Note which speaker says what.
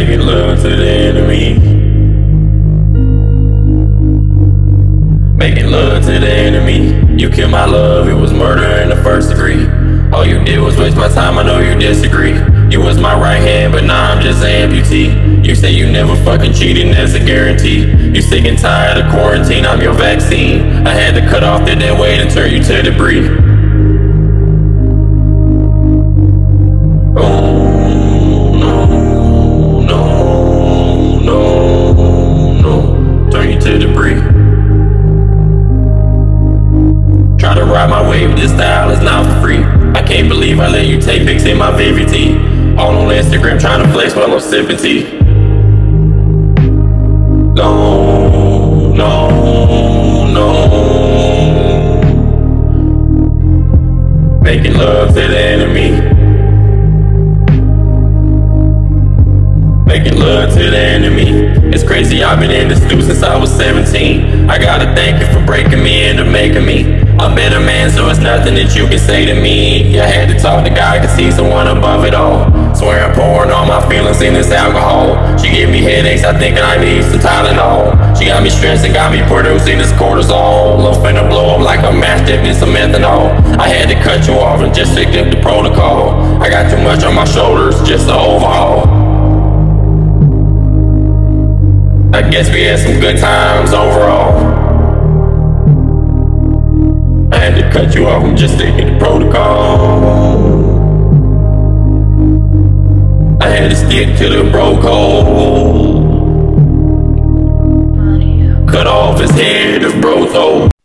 Speaker 1: making love to the enemy. Making love to the enemy. You killed my love, it was murder in the first degree. All you did was waste my time, I know you disagree. You was my right hand, but now I'm just an amputee. You say you never fucking cheated, that's a guarantee. You sick and tired of quarantine, I'm your vaccine. I had to cut off the dead weight and turn you to debris. This style is not for free. I can't believe I let you take pics in my baby tee. All on Instagram trying to flex while I'm sipping tea. No, no, no. Making love to the enemy. Making love to the enemy. It's crazy, I've been in this stew since I was 17. I gotta thank you for breaking me into making me a better man, so it's nothing that you can say to me. I had to talk to God, cause he's the one above it all. Swear I'm pouring all my feelings in this alcohol. She gave me headaches, I think I need some Tylenol. She got me stressed and got me producing this cortisol. I'm finna blow up like a dipped in some methanol. I had to cut you off and just stick to the protocol. I got too much on my shoulders just to overhaul. I guess we had some good times overall. Cut you off, I'm just sticking to protocol. I had to stick to the protocol. Cut off his head, the bro told.